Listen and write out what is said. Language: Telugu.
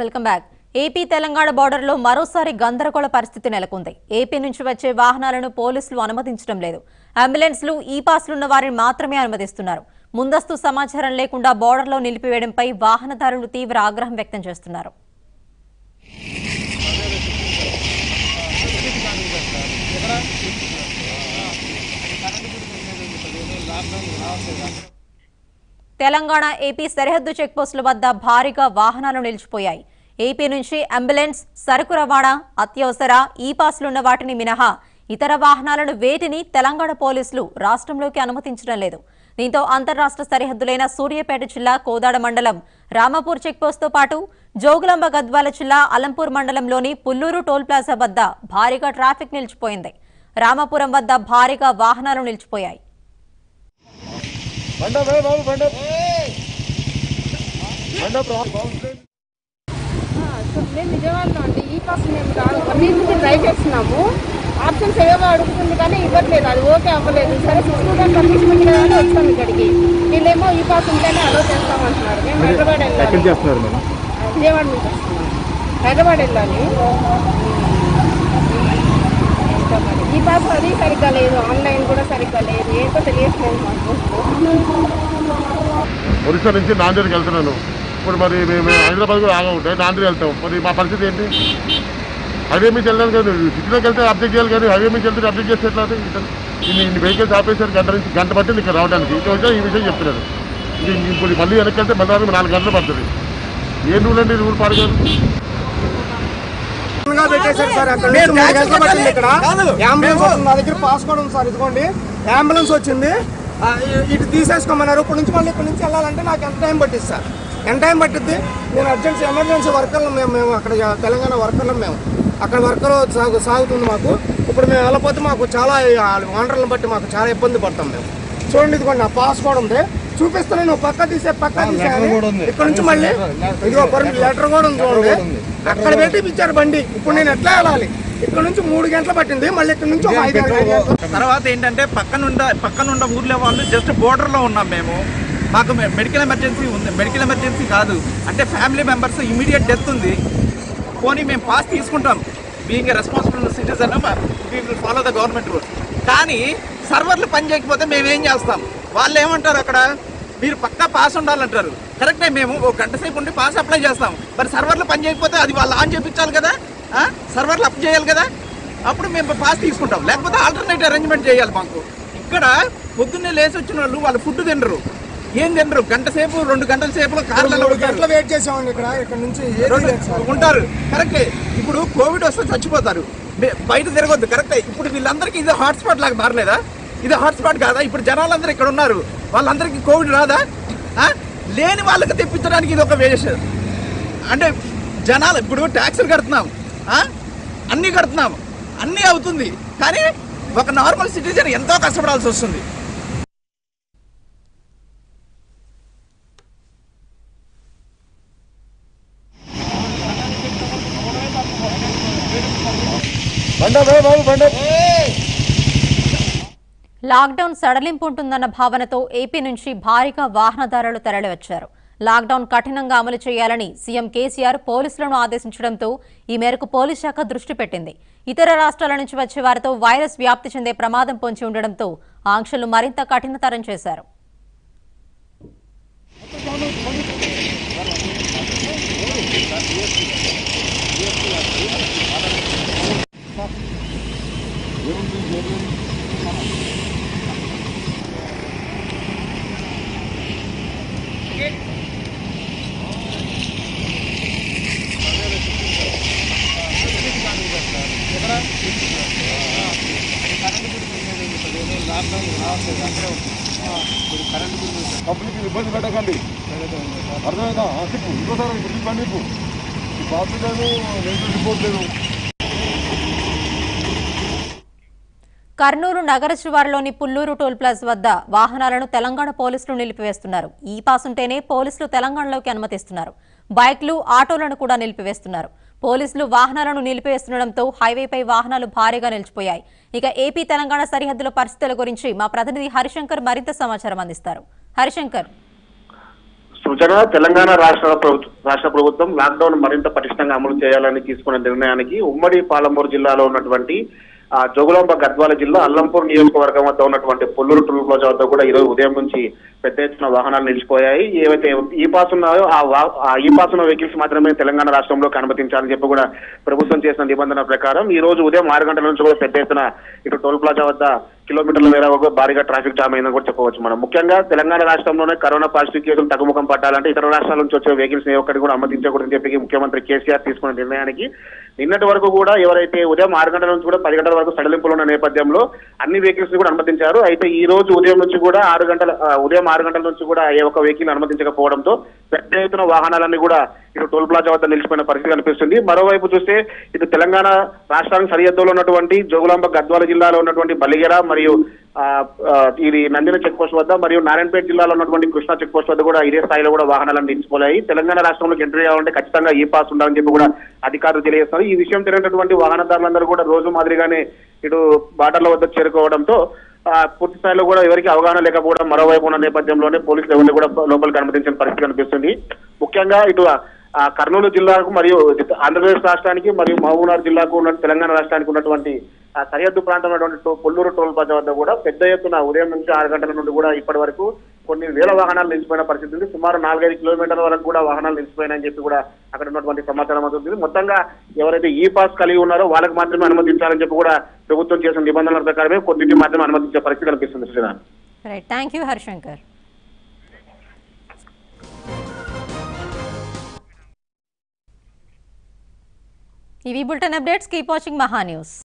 Welcome back. ఏపీ తెలంగాణ బోర్డర్లో మరోసారి గందరగోళ పరిస్థితి నెలకొంది. ఏపీ నుంచి వచ్చే వాహనాలను పోలీసులు అనుమతించడం లేదు. అంబులెన్స్లు ఈ పాస్లున్న వారిని మాత్రమే అనుమతిస్తున్నారు. ముందస్తు సమాచారం లేకుండా బోర్డర్లో నిలిపివేయడంపై వాహనదారులు తీవ్ర ఆగ్రహం వ్యక్తం చేస్తున్నారు. తెలంగాణ ఏపీ సరిహద్దు చెక్పోస్టుల వద్ద భారీగా వాహనాలు నిలిచిపోయాయి. ఏపీ నుంచి అంబులెన్స్ సరుకు రవాణా అత్యవసర ఈ పాస్లున్న వాటిని మినహా ఇతర వాహనాలను వేటిని తెలంగాణ పోలీసులు రాష్ట్రంలోకి అనుమతించడం లేదు. దీంతో అంతర్రాష్ట్ర సరిహద్దులైన సూర్యాపేట జిల్లా కోదాడ మండలం రామపూర్ చెక్పోస్ట్తో పాటు జోగులాంబ గద్వాల జిల్లా అలంపూర్ మండలంలోని పుల్లూరు టోల్ ప్లాజా వద్ద భారీగా ట్రాఫిక్ నిలిచిపోయింది. రామపురం వద్ద భారీగా వాహనాలు నిలిచిపోయాయి. బండ బే బాబు బండ. బండ బాబు మేము విజయవాడలో అండి. ఈ పాస్ మేము కాదు. నుంచి ట్రై చేస్తున్నాము. ఆప్షన్స్ ఏవో అడుగుతుంది కానీ ఇవ్వట్లేదు. అది ఓకే అవ్వలేదు. సరే చూసుకోవడానికి పర్మిషన్ అని వచ్చాం ఇక్కడికి. వీళ్ళేమో ఈ పాస్ ఉంటేనే అలో చేస్తామంటున్నారు మేము హైదరాబాద్ వెళ్ళాలి. విజయవాడ నుంచి వస్తున్నాం. హైదరాబాద్ వెళ్ళాలి. ఏంటో మరి. ఈ పాస్ అది సరిగ్గా లేదు. ఆన్లైన్ కూడా సరిగ్గా లేదు. ఏంటో తెలియట్లేదు మాకు. ఒరిస్సా నుంచి నాందేడ్కి వెళ్తున్నాను. ఇప్పుడు మరి మేము హైదరాబాద్ కూడా ఆగా. ఉంటాయి నాందేడ్ వెళ్తాం. మరి మా పరిస్థితి ఏంటి? హైవే మీద వెళ్ళాను కానీ సిటీలోకి వెళ్తే అబ్జెక్ట్ చేయాలి కానీ హైవే మీద వెళ్తే అబ్జెక్ట్ చేస్తే ఎట్లా అవుతాయి? ఇన్ని ఇన్ని వెహికల్స్ ఆపేసారు గంట నుంచి గంట పట్టింది ఇక్కడ రావడానికి. ఇక్కడ వచ్చా ఈ విషయం చెప్తున్నారు. ఇది ఇప్పుడు మళ్ళీ వెనక్కి వెళ్తే మళ్ళీ నాలుగు గంటలు పడుతుంది. ఏ రూల్ అండి రూల్ పాడగారు గా పెట్టేశారు సార్. అక్కడ నుంచి మూడు గంటలు పట్టింది ఇక్కడ. అంబులెన్స్ నా దగ్గర పాస్ కూడా ఉంది సార్ ఇదిగోండి. అంబులెన్స్ వచ్చింది. ఇటు తీసేసుకోమన్నారు. ఇప్పుడు నుంచి మళ్ళీ ఇక్కడ నుంచి వెళ్ళాలంటే నాకు ఎంత టైం పట్టింది సార్? ఎంత టైం పట్టింది నేను అర్జెన్సీ ఎమర్జెన్సీ వర్కర్లు మేము మేము అక్కడ తెలంగాణ వర్కర్లు మేము. అక్కడ వర్కర్ సాగు సాగుతుంది మాకు. ఇప్పుడు మేము వెళ్ళకపోతే మాకు చాలా వనరులను బట్టి మాకు చాలా ఇబ్బంది పడతాం మేము. చూడండి ఇదిగోండి నా పాస్ కూడా ఉంది. చూపిస్తాను నువ్వు పక్క తీసే పక్క తీసే. ఇక్కడ నుంచి మళ్ళీ ఇదిగో లెటర్ కూడా ఉంది చూడండి అక్కడ పెట్టి ఇచ్చారు బండి. ఇప్పుడు నేను ఎట్లా వెళ్ళాలి? ఇక్కడ నుంచి మూడు గంటలు పట్టింది మళ్ళీ ఇక్కడ నుంచి తర్వాత ఏంటంటే పక్కనుండ పక్కనుండ ఊర్లో వాళ్ళు జస్ట్ బోర్డర్లో ఉన్నాం మేము. మాకు మెడికల్ ఎమర్జెన్సీ ఉంది. మెడికల్ ఎమర్జెన్సీ కాదు. అంటే ఫ్యామిలీ మెంబర్స్ ఇమీడియట్ డెత్ ఉంది. పోనీ మేము పాస్ తీసుకుంటాం. Being responsible citizen we will follow the government rules కానీ సర్వర్లు పని చేయకపోతే మేము ఏం చేస్తాం? వాళ్ళు ఏమంటారు అక్కడ? మీరు పక్కా పాస్ ఉండాలంటారు. కరెక్టే మేము ఒక గంట సేపు ఉండి పాస్ అప్లై చేస్తాం. మరి సర్వర్లు పని చేయకపోతే అది వాళ్ళు ఆన్ చేయించాలి కదా? సర్వర్లు అప్ చేయాలి కదా? అప్పుడు మేము పాస్ తీసుకుంటాం. లేకపోతే ఆల్టర్నేట్ అరేంజ్మెంట్ చేయాలి మాకు. ఇక్కడ పొద్దున్నే లేచి వచ్చిన వాళ్ళు వాళ్ళు ఫుడ్ తినరు. ఏం తినరు? గంట సేపు రెండు గంటల సేపులో కార్లలో మూడు ఉంటారు. గంటలు వెయిట్ చేసామండి ఇక్కడ. ఇక్కడ నుంచి. ఉంటారు. కరెక్టే ఇప్పుడు కోవిడ్ వస్తే చచ్చిపోతారు. బయట తిరగొద్దు. కరెక్టే ఇప్పుడు వీళ్ళందరికీ ఇది హాట్స్పాట్ లాగా మారలేదా? ఇది హాట్స్పాట్ కాదా? ఇప్పుడు జనాలందరూ ఇక్కడ ఉన్నారు. వాళ్ళందరికీ కోవిడ్ రాదా? ఆ? లేని వాళ్ళకి తెప్పించడానికి ఇది ఒక వేష అంటే జనాలు ఇప్పుడు ట్యాక్సులు కడుతున్నాం. ఆ? అన్నీ కడుతున్నాం. అన్నీ అవుతుంది. కానీ ఒక నార్మల్ సిటిజన్ ఎంతో కష్టపడాల్సి వస్తుంది. బండ. లాక్డౌన్ సడలింపు ఉంటుందన్న భావనతో ఏపీ నుంచి భారీగా వాహనదారులు తరలివచ్చారు. లాక్డౌన్ కఠినంగా అమలు చేయాలని సీఎం కేసీఆర్ పోలీసులను ఆదేశించడంతో ఈ మేరకు పోలీస్ శాఖ దృష్టి పెట్టింది. ఇతర రాష్ట్రాల నుంచి వచ్చే వారితో వైరస్ వ్యాప్తి చెందే ప్రమాదం పొంచి ఉండడంతో ఆంక్షలు మరింత కఠినతరం చేశారు. పబ్లిక్ ఇబ్బంది పెట్టకండి. అర్థమైందా? చెప్పు ఇంకోసారి ఇప్పుడు ఇబ్బంది చెప్పు ఈ లేదు రిపోర్ట్ లేదు. కర్నూలు నగర శివారులోని పుల్లూరు టోల్ ప్లాజ్ వద్ద వాహనాలను తెలంగాణ పోలీసులు నిలిపివేస్తున్నారు. ఈ పాసుంటేనే పోలీసులు తెలంగాణలోకి అనుమతిస్తున్నారు. బైక్లు ఆటోలను కూడా నిలిపివేస్తున్నారు. పోలీసులు వాహనాలను నిలిపివేస్తుండటంతో హైవేపై వాహనాలు భారీగా నిలిచిపోయాయి. ఇక ఏపీ తెలంగాణ సరిహద్దుల పరిస్థితుల గురించి మా ప్రతినిధి హరిశంకర్ మరింత సమాచారం అందిస్తారు. హరిశంకర్. సృజన తెలంగాణ రాష్ట్ర ప్రభుత్వం రాష్ట్ర ప్రభుత్వం లాక్డౌన్ మరింత పటిష్టంగా అమలు చేయాలని తీసుకున్న నిర్ణయానికి ఉమ్మడి పాలమూరు జిల్లాలో ఉన్నటువంటి ఆ, జోగులాంబ గద్వాల జిల్లా అల్లంపూర్ నియోజకవర్గం వద్ద ఉన్నటువంటి పొల్లూరు టూల్ ప్లాజా వద్ద కూడా ఈరోజు ఉదయం నుంచి పెద్ద ఎత్తున వాహనాలు నిలిచిపోయాయి. ఏవైతే ఈ పాస్ ఉన్నాయో ఆ ఈ పాస్ ఉన్న వెహికల్స్ మాత్రమే తెలంగాణ రాష్ట్రంలోకి అనుమతించాలని చెప్పి కూడా ప్రభుత్వం చేసిన నిబంధన ప్రకారం ఈ రోజు ఉదయం ఆరు గంటల నుంచి కూడా పెద్ద ఎత్తున ఇటు టోల్ ప్లాజా వద్ద కిలోమీటర్ల మేర భారీగా ట్రాఫిక్ జామ్ అయిందని కూడా చెప్పవచ్చు మనం. ముఖ్యంగా తెలంగాణ రాష్ట్రంలోనే కరోనా పాజిటివ్ కేసులు తగ్గుముఖం పట్టాలంటే ఇతర రాష్ట్రాల నుంచి వచ్చే వెహికల్స్ ఏ ఒక్కటి కూడా అనుమతించకూడదని చెప్పి ముఖ్యమంత్రి కేసీఆర్ తీసుకున్న నిర్ణయానికి నిన్నటి వరకు కూడా ఎవరైతే ఉదయం ఆరు గంటల నుంచి కూడా పది గంటల వరకు సడలింపులు ఉన్న నేపథ్యంలో అన్ని వెహికల్స్ కూడా అనుమతించారు. అయితే ఈ రోజు ఉదయం నుంచి కూడా ఆరు గంటల ఉదయం ఆరు గంటల నుంచి కూడా ఏ ఒక్క వెహికల్ అనుమతించకపోవడంతో పెద్ద ఎత్తున వాహనాలన్నీ కూడా ఇటు టోల్ ప్లాజా వద్ద నిలిచిపోయిన పరిస్థితి కనిపిస్తుంది. మరోవైపు చూస్తే ఇటు తెలంగాణ రాష్ట్రానికి సరిహద్దులో ఉన్నటువంటి జోగులాంబ గద్వాల జిల్లాలో ఉన్నటువంటి బలిగెర మరియు ఇది నందిన చెక్ పోస్ట్ వద్ద మరియు నారాయణపేట జిల్లాలో ఉన్నటువంటి కృష్ణా చెక్ పోస్ట్ వద్ద కూడా ఇదే స్థాయిలో కూడా వాహనాలను నిలిచిపోయాయి. తెలంగాణ రాష్ట్రంలోకి ఎంట్రీ కావాలంటే ఖచ్చితంగా ఈ పాస్ ఉండాలని చెప్పి కూడా అధికారులు తెలియజేస్తారు ఈ విషయం తెలియనటువంటి వాహనదారులందరూ కూడా రోజు మాదిరిగానే ఇటు బాటల వద్ద చేరుకోవడంతో ఆ, పూర్తి స్థాయిలో కూడా ఎవరికి అవగాహన లేకపోవడం మరోవైపు ఉన్న నేపథ్యంలోనే పోలీసులు ఎవరిని కూడా లోపలికి అనుమతించిన పరిస్థితి కనిపిస్తుంది. ముఖ్యంగా ఇటు కర్నూలు జిల్లాకు మరియు ఆంధ్రప్రదేశ్ రాష్ట్రానికి మరియు మహబూబ్నగర్ జిల్లాకు ఉన్న తెలంగాణ రాష్ట్రానికి ఉన్నటువంటి సరిహద్దు ప్రాంతం ఉన్నటువంటి పొల్లూరు టోల్ ప్లాజా వద్ద కూడా పెద్ద ఎత్తున ఉదయం నుంచి ఆరు గంటల నుండి కూడా ఇప్పటి వరకు కొన్ని వేల వాహనాలు నిలిచిపోయిన పరిస్థితి ఉంది. సుమారు నాలుగైదు కిలోమీటర్ల వరకు కూడా వాహనాలు నిలిచిపోయినాయని చెప్పి కూడా అక్కడ ఉన్నటువంటి సమాచారం అవుతుంది మొత్తంగా ఎవరైతే ఈ పాస్ కలిగి ఉన్నారో వాళ్ళకి మాత్రమే అనుమతించాలని చెప్పి కూడా ప్రభుత్వం చేసిన నిబంధనల ప్రకారమే కొన్నింటి మాత్రమే అనుమతించే పరిస్థితి కనిపిస్తుంది Sriram thank you Harishankar TV Bulletin updates. Keep watching Maha News.